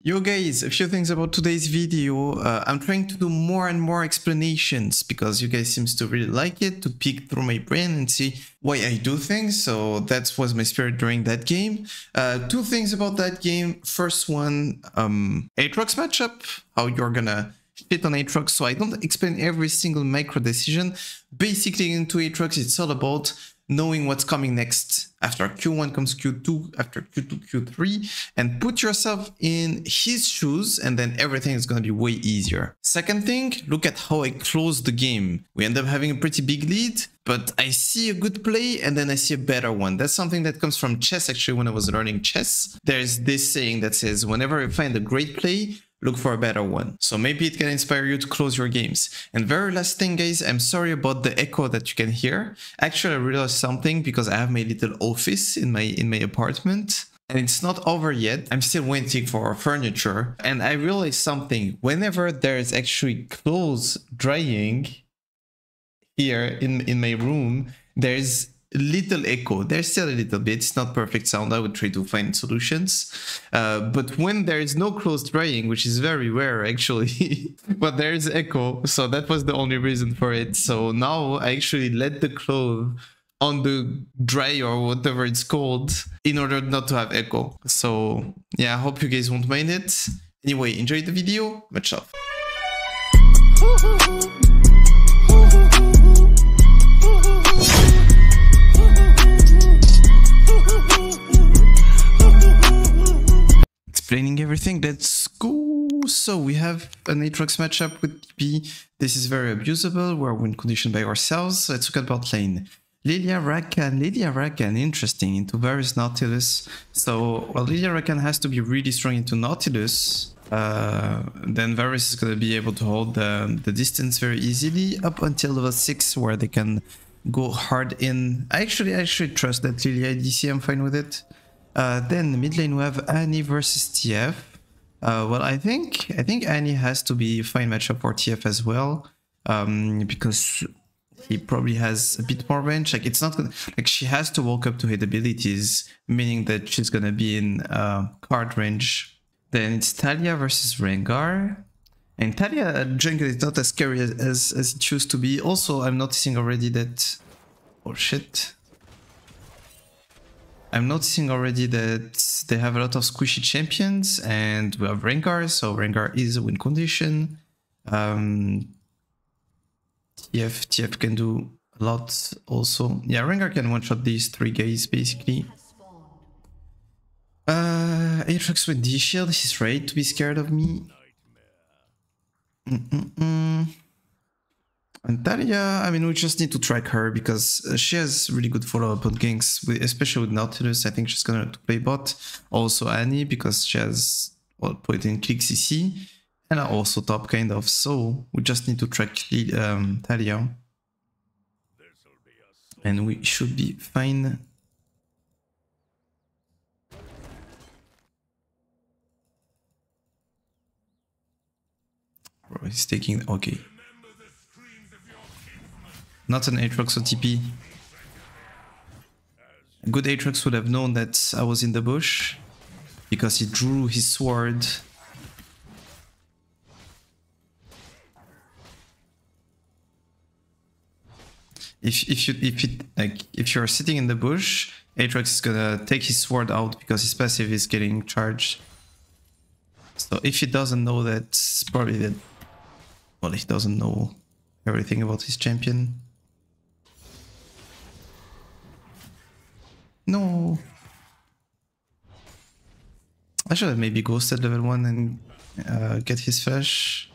Yo guys, a few things about today's video. Uh, I'm trying to do more and more explanations because you guys seems to really like it, to peek through my brain and see why I do things. So that was my spirit during that game. Uh, two things about that game. First one, um, Aatrox matchup, how you're gonna shit on Aatrox. So I don't explain every single micro decision. Basically into Aatrox, it's all about knowing what's coming next. After Q1 comes Q2, after Q2, Q3, and put yourself in his shoes, and then everything is going to be way easier. Second thing, look at how I close the game. We end up having a pretty big lead, but I see a good play, and then I see a better one. That's something that comes from chess, actually, when I was learning chess. There's this saying that says, whenever you find a great play, look for a better one. So maybe it can inspire you to close your games. And very last thing guys, I'm sorry about the echo that you can hear. Actually, I realized something because I have my little office in my in my apartment. And it's not over yet. I'm still waiting for furniture. And I realized something. Whenever there's actually clothes drying here in, in my room, there's little echo. There's still a little bit. It's not perfect sound. I would try to find solutions. Uh, but when there is no closed drying which is very rare actually but there is echo. So that was the only reason for it. So now i actually let the clothes on the dry or whatever it's called in order not to have echo. So yeah i hope you guys won't mind it. Anyway enjoy the video. Much love explaining everything. Let's go. So we have an Aatrox matchup with TP. This is very abusable. We're win conditioned by ourselves. Let's look at bot lane. Lilia Rakan, Lilia Rakan, interesting, into Varus Nautilus. So, well, Lilia Rakan has to be really strong into Nautilus. Uh, then Varus is going to be able to hold the, the distance very easily up until level 6 where they can go hard in. I actually, actually trust that Lilia DC, I'm fine with it. Uh, then mid lane we have Annie versus TF. Uh, well, I think I think Annie has to be a fine matchup for TF as well, um, because he probably has a bit more range. Like it's not gonna like she has to walk up to hit abilities, meaning that she's gonna be in uh, card range. Then it's Taliyah versus Rengar. And Taliyah jungle is not as scary as, as, as it used to be. Also, I'm noticing already that... Oh shit. I'm noticing already that they have a lot of squishy champions and we have Rengar, so Rengar is a win condition. Um, TF, TF can do a lot also. Yeah, Rengar can one-shot these three guys basically. Uh, Aatrox with D-Shield, he's right to be scared of me. Mm -mm -mm. And Taliyah, I mean, we just need to track her because uh, she has really good follow-up on ganks, especially with Nautilus. I think she's gonna play bot. Also Annie, because she has, well, put in click CC. And also top, kind of. So we just need to track um, Taliyah. And we should be fine. Bro, he's taking... Okay. Not an Aatrox OTP. A good Aatrox would have known that I was in the bush because he drew his sword. If if you if it like if you're sitting in the bush, Aatrox is gonna take his sword out because his passive is getting charged. So if he doesn't know that, it's probably that. Well, he doesn't know everything about his champion. No. I should have maybe ghosted level 1 and uh, get his flash.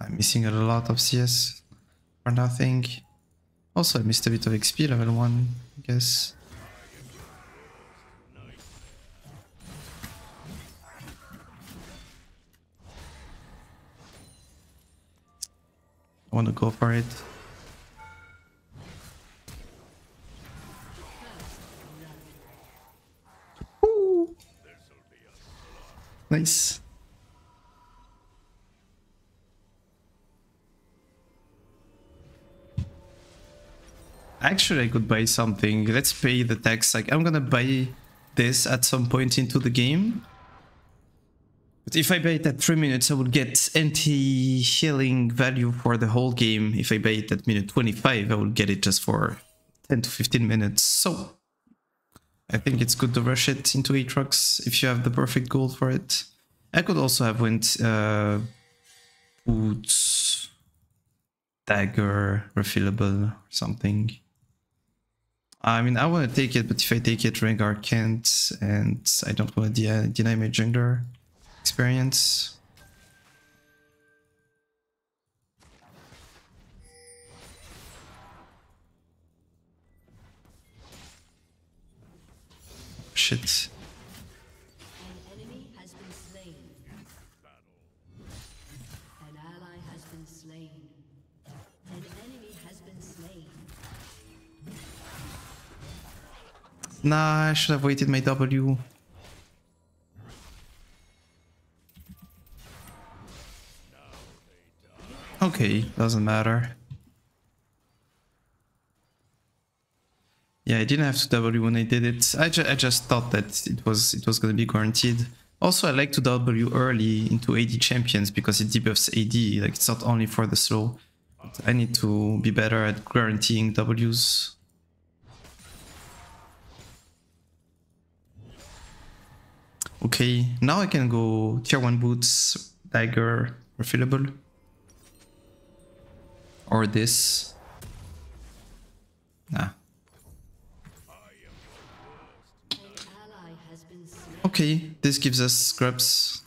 I'm missing a lot of CS for nothing. Also, I missed a bit of XP level 1, I guess. I want to go for it. Ooh. Nice. Actually, I could buy something. Let's pay the tax. Like, I'm gonna buy this at some point into the game. But if I buy it at 3 minutes, I would get anti-healing value for the whole game. If I buy it at minute 25, I would get it just for 10 to 15 minutes. So, I think it's good to rush it into Aatrox if you have the perfect gold for it. I could also have went uh, boots, dagger, refillable, or something. I mean, I want to take it, but if I take it, Rengar can't, and I don't want to de deny my jungler experience. Shit. An enemy has been slain. An ally has been slain. An enemy has been slain. Nah, I should have waited my W. Okay, doesn't matter. Yeah, I didn't have to W when I did it. I, ju I just thought that it was it was gonna be guaranteed. Also, I like to W early into AD champions because it debuffs AD. Like it's not only for the slow. But I need to be better at guaranteeing Ws. Okay, now I can go tier 1 boots, dagger, refillable. Or this. Nah. Okay, this gives us scrubs.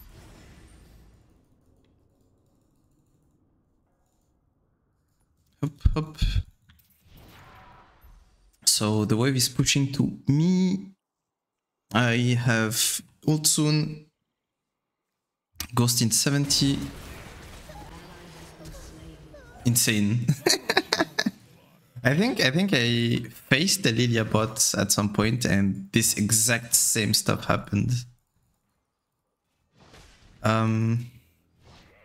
Hop, hop. So the wave is pushing to me. I have Ultsun, Ghost in 70. Insane. I think I think I faced the Lilia bot at some point and this exact same stuff happened. Um,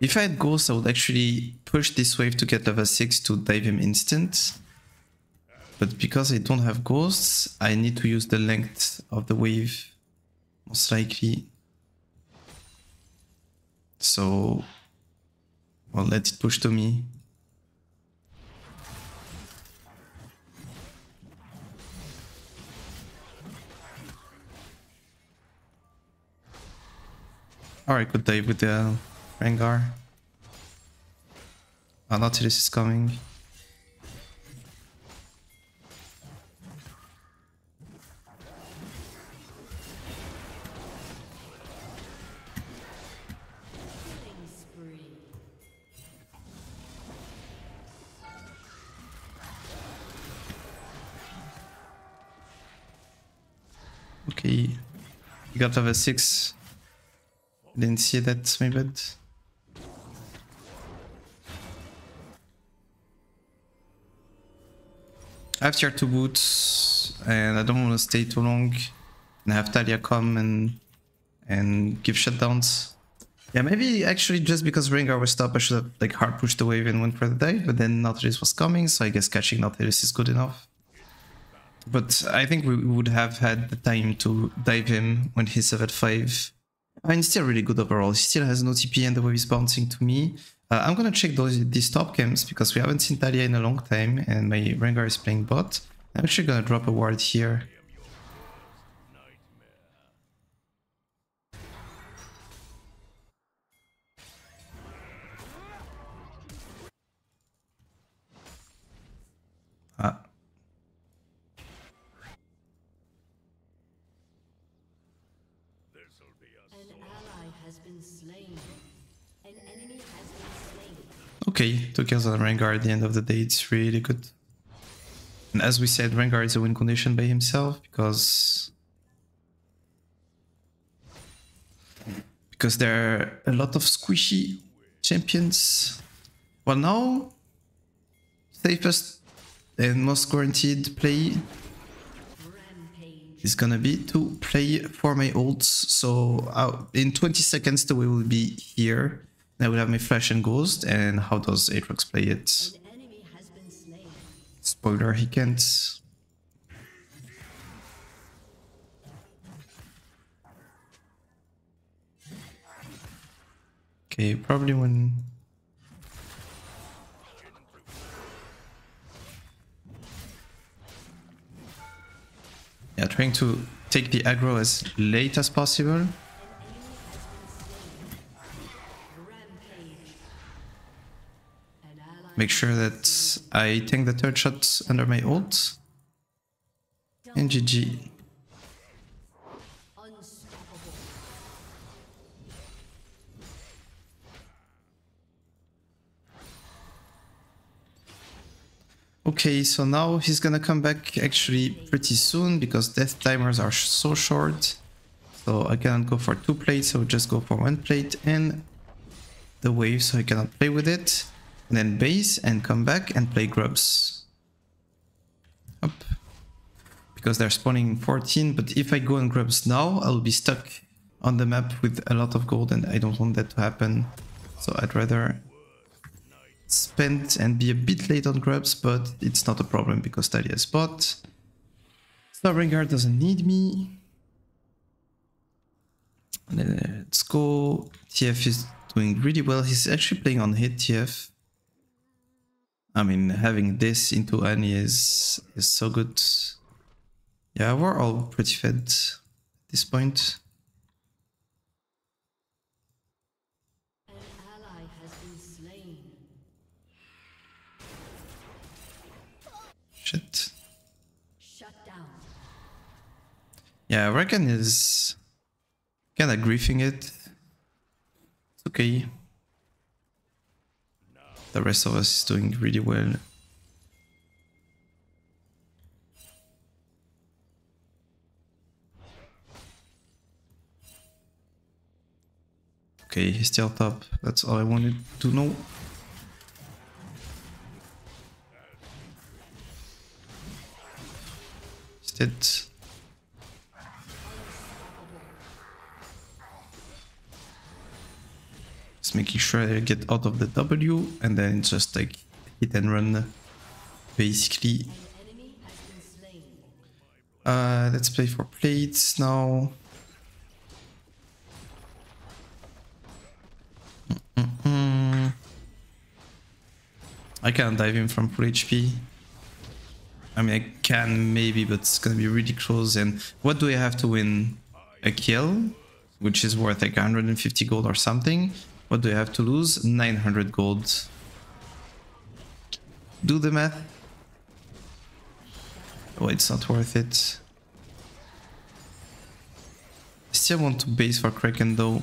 if I had Ghost, I would actually push this wave to get level 6 to dive him instant. But because I don't have Ghosts, I need to use the length of the wave, most likely. So, well, let it push to me. I could dive with the uh, Rengar. Uh, oh, Nautilus is coming. Okay. You got to level 6. Didn't see that, my bad. I have tier 2 boots, and I don't want to stay too long. And have Taliyah come and and give shutdowns. Yeah, maybe actually just because Rengar was stopped, I should have like hard pushed the wave and went for the dive, but then Nautilus was coming, so I guess catching Nautilus is good enough. But I think we would have had the time to dive him when he's level 5. I mean, still really good overall. He still has no TP and the wave is bouncing to me. Uh, I'm gonna check those these top games because we haven't seen Taliyah in a long time and my Rengar is playing bot. I'm actually gonna drop a ward here. Ah. Okay, two kills on Rengar at the end of the day, it's really good. And as we said, Rengar is a win condition by himself because because there are a lot of squishy champions. Well, now safest and most guaranteed play Rampage. Is gonna be to play for my ults. So uh, in 20 seconds, the way will be here. I will have my flash and ghost. And how does Aatrox play it? An enemy has been slain. Spoiler, he can't. Okay, probably when... Yeah, trying to take the aggro as late as possible. Make sure that I tank the third shot under my ult. And GG. Okay, so now he's gonna come back actually pretty soon because death timers are so short. So I cannot go for two plates, would just go for one plate and the wave so I cannot play with it. And then base and come back and play grubs. Up. Because they're spawning 14, but if I go and grubs now, I'll be stuck on the map with a lot of gold and I don't want that to happen. So I'd rather spend and be a bit late on grubs, but it's not a problem because Taliyah is bot. Starbringer doesn't need me. Uh, let's go. TF is doing really well. He's actually playing on hit TF. I mean, having this into Annie is is so good. Yeah, we're all pretty fed at this point. Shit. Yeah, Rakan is kinda griefing it. It's okay. The rest of us is doing really well. Okay, he's still top. That's all I wanted to know. Dead. Just making sure I get out of the W and then just like hit and run basically. Uh, let's play for plates now. Mm-mm. I can't dive in from full HP. I mean, I can maybe, but it's gonna be really close. And what do I have to win? A kill, which is worth like 150 gold or something. What do I have to lose? 900 gold. Do the math. Oh, it's not worth it. I still want to base for Kraken though.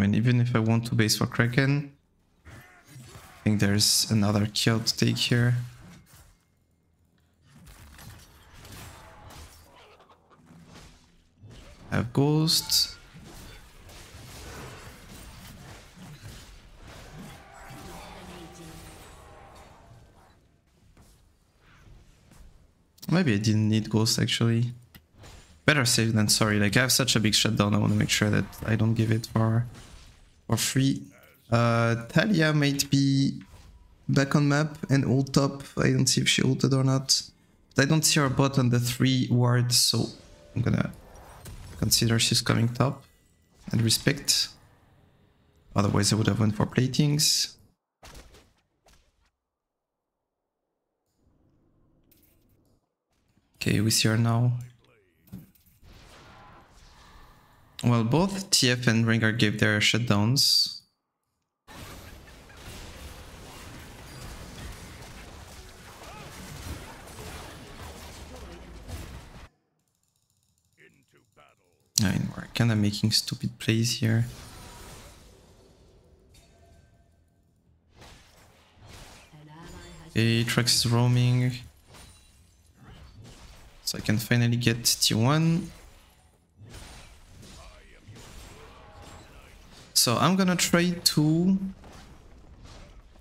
I mean, even if I want to base for Kraken, I think there's another kill to take here. I have Ghost. Maybe I didn't need Ghost actually. Better safe than sorry. Like I have such a big shutdown, I want to make sure that I don't give it for for free. Uh, Taliyah might be back on map and ult top. I don't see if she ulted or not. But I don't see her bot on the three ward, so I'm gonna consider she's coming top and respect. Otherwise I would have went for platings. Okay, we see her now. Well, both TF and Rengar gave their shutdowns. I mean, we're kinda making stupid plays here. An ally Okay, Trax is roaming. So I can finally get T1. So I'm gonna try to...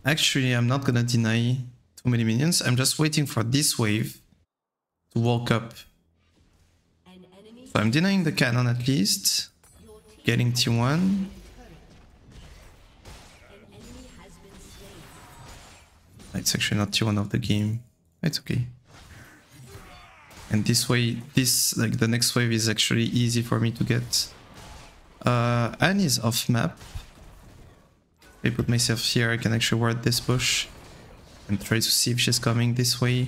Actually, I'm not gonna deny too many minions. I'm just waiting for this wave to walk up. So I'm denying the cannon at least. Getting T1. an enemy has been slain. It's actually not T1 of the game. It's okay. And this way, this, like the next wave is actually easy for me to get. Uh, Annie is off map. I put myself here, I can actually ward this bush. And try to see if she's coming this way.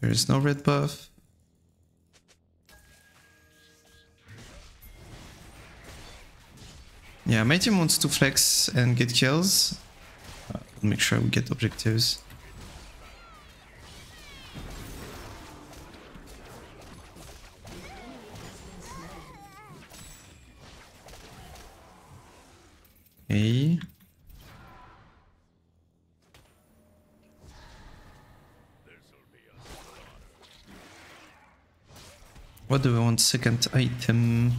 There is no red buff. Yeah, my team wants to flex and get kills. Uh, make sure we get objectives. Do we want? Second item.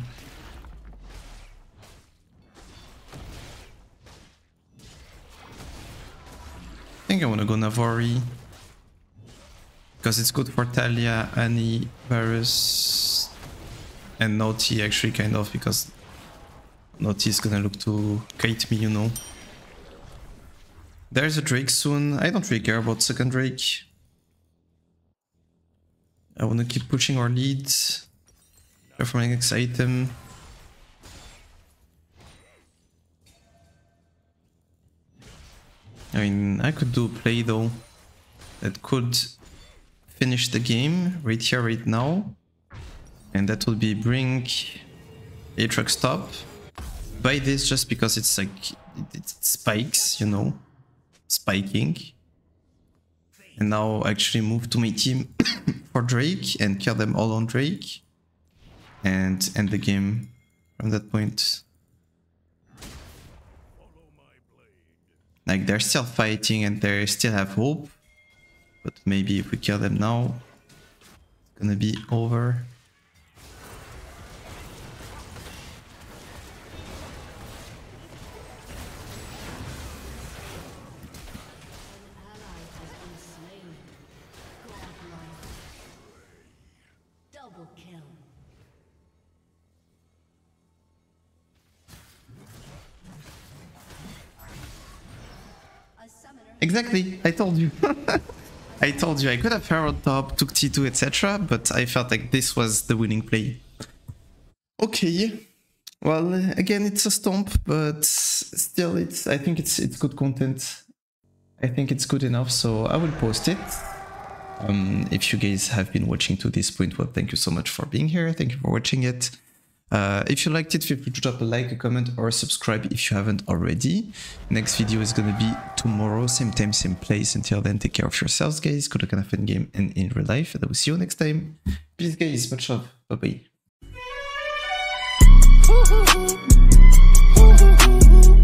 I think I want to go Navori. Because it's good for Taliyah, Annie, Varus, and Naughty actually kind of because Naughty is gonna look to kite me, you know. There's a Drake soon. I don't really care about second Drake. I wanna keep pushing our leads. My next item. I mean, I could do a play though that could finish the game right here, right now. And that would be bring a truck stop. Buy this just because it's like, it, it spikes, you know, spiking. And now actually move to my team for Drake and kill them all on Drake. And end the game from that point. Like they're still fighting and they still have hope. But maybe if we kill them now, it's gonna be over. Exactly, I told you. I told you I could have Herald top, took T2, etc. But I felt like this was the winning play. Okay. Well, again, it's a stomp, but still, it's. I think it's it's good content. I think it's good enough, so I will post it. Um, if you guys have been watching to this point, well, thank you so much for being here. Thank you for watching it. Uh, if you liked it, feel free to drop a like, a comment, or subscribe if you haven't already. Next video is gonna be tomorrow, same time, same place. Until then, take care of yourselves, guys. Good luck on a fun game and in real life. And I will see you next time. Peace, guys. Much love. Bye bye.